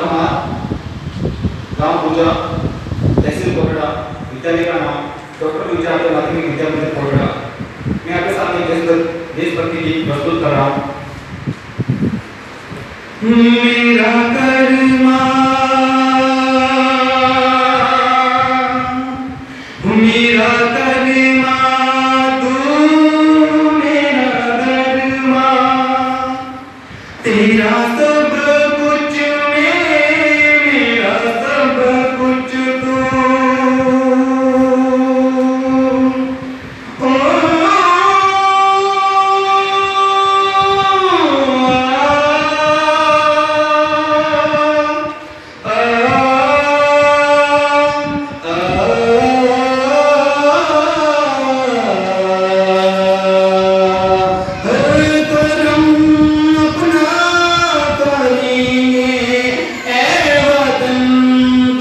नाम नाम पूजा तहसील विद्यालय का नाम डॉक्टर विजय माध्यमिक विद्यालय कोटड़ा मैं आपके साथ देशभक्ति गीत प्रस्तुत कर रहा हूँ मेरा कर्मा तेरा तो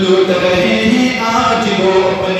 لوٹ رہے ہیں آج وہ اپنے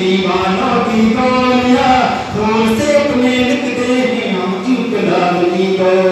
دیوانا کی ہم امتداد کی کو